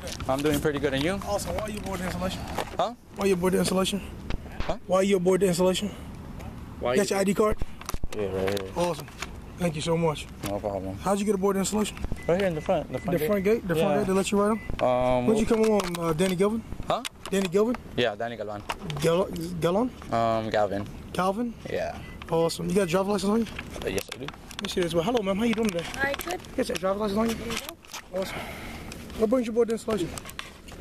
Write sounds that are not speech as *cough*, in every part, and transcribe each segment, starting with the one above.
today? I'm doing pretty good, and you? Awesome. Why are you aboard the installation? Huh? Why are you aboard the installation? Huh? Why you aboard the installation? Why? Got your ID card? Yeah, right here. Awesome. Thank you so much. No problem. How'd you get aboard the installation? Right here in the front. The front. The gate. front gate? The front gate to let you ride them? Um. Where'd you come on, uh, Danny Gilvin? Huh? Danny Gilvin? Yeah, Danny Galvan. Gal- Gallon? Um, Galvin. Calvin? Yeah. Awesome. You got a driver's license on you? Uh, yes, I do. Let me see this. Well, hello, ma'am. How you doing today? All right, good. You got your driver's license on you? Awesome. What brings you aboard the installation?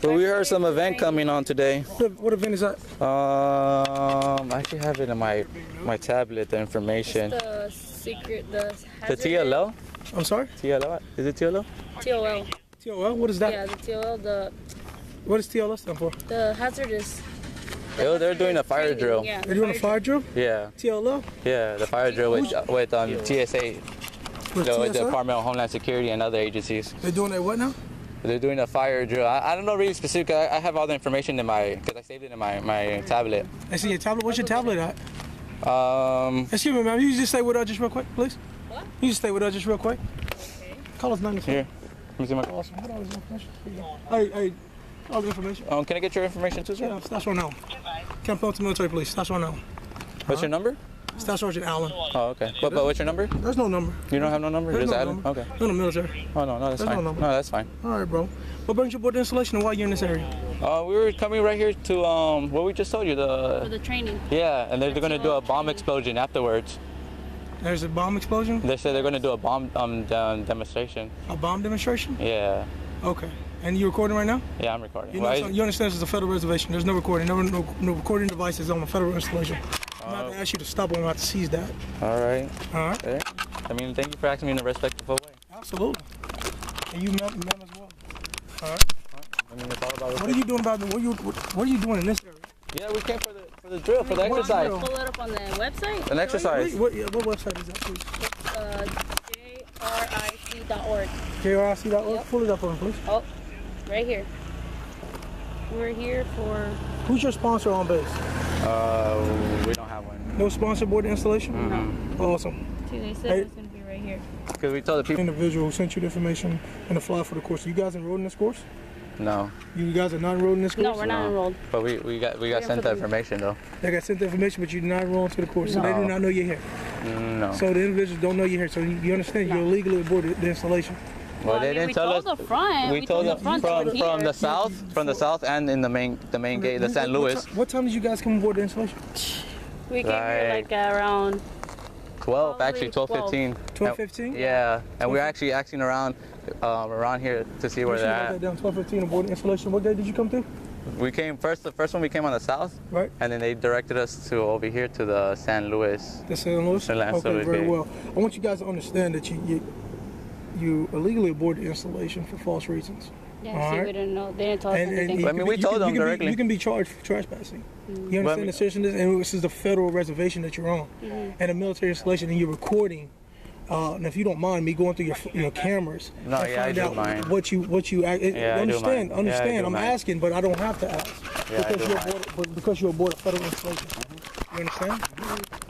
Well, we heard some event coming on today. What, what event is that? Um, I actually have it in my my tablet. The information. The secret, the The hazard- TLO. I'm sorry? TLL? Is it TLO? TOL. TOL? What is that? Yeah, the TOL, the What does TLS stand for? the hazardous. Oh, they're doing a fire training, drill. Yeah, They're doing a fire drill? Yeah, TLO? yeah, the fire drill with with um TSA, With the, with the Department of Homeland Security and other agencies. They're doing that what now? They're doing a fire drill. I, I don't know really specific. I, I have all the information in my because I saved it in my my tablet. I see your tablet. What's your tablet at? Um, Excuse me, ma'am. You just stay with us just real quick, please. What? You just stay with us just real quick. Okay. Call us 94. here. Let me see my. Awesome. What all this information? Here you go. Hey, hey. All the information. Um, can I get your information too, sir? Yeah, Stash one now. Camp to Military Police. That's one now. What's your number? Stash Sergeant Allen. Oh, okay. But, but what's your number? There's no number. You don't have no number? There's Just no Adam? number. Okay. No, no military. Oh no, no, that's There's no fine. No, number. that's fine. All right, bro. What brings you aboard the installation and why you're in this area? Uh, we were coming right here to um, what we just told you. the. For The the training. yeah, and they're, they're gonna do a bomb Training. explosion afterwards. There's a bomb explosion? They said they're gonna do a bomb um demonstration. A bomb demonstration? Yeah, Okay. And you recording right now? yeah, I'm recording. You, know, Why- so- you understand this is a federal reservation. There's no recording. No, no, no recording devices on a federal installation. I'm about to ask you to stop. I'm about to seize that. all right. All right. Okay. I mean, thank you for asking me in a respectful way. Absolutely. And you, ma'am, ma'am as well. All right. I mean, it's all about. What are you doing about the, what you what, what are you doing in this area? Yeah, we came for the for the drill for the exercise. drill? Pull it up on the website. An exercise. What, what, what website is that, please? Uh, JRIC.org. JRIC.org. Yep. Pull it up on, please. Oh, right here. We're here for. Who's your sponsor on base? Uh, we don't have one. No sponsor board installation? Mm-hmm. Awesome. Two. They said Hey. it's gonna be right here. Because we told the people. Individual who sent you the information and the fly for the course. You guys enrolled in this course? No, You guys are not enrolled in this course? No, we're not No. enrolled. but we, we got we got We're sent the information though. They got sent the information, but you're not enrolled to the course, so they do not know you're here. No. So the individuals don't know you're here. So you, you understand you're No. illegally aboard the, the installation. well, I they mean, didn't we tell told us. the front. we told the front from, that we're from the south, from the south, and in the main the main gate, the San What- Luis. What, ti- what time did you guys come aboard the installation? *sniffs* We came here Like- like around. 12 actually 12 12. 15 12, 15? yeah and we're actually acting around um, around here to see where Make sure you they're write that at down. 12, 15 aboard the installation. What day did you come through? we came first the first one we came on the south Right. and then they directed us to over here to the san luis The San Luis? San Luis, Okay, very okay. well. I want you guys to understand that you you, you illegally aboard the installation for false reasons. Yeah, All see, right. we didn't know. They didn't tell us anything. you I mean, can we you told can- them you can be- directly. you can be charged for trespassing. Mm-hmm. You understand But- the situation is, and this is the federal reservation that you're on, mm-hmm. and a military installation, and you're recording. Uh, and if you don't mind me going through your your cameras, No, and yeah, I find do out mind. what you what you act- it- Yeah, I do understand. mind. Yeah, I Understand. do I'm mind. asking, but I don't have to ask Yeah, I because do you're mind. aboard, but because you're aboard a federal installation. You understand? Mm-hmm.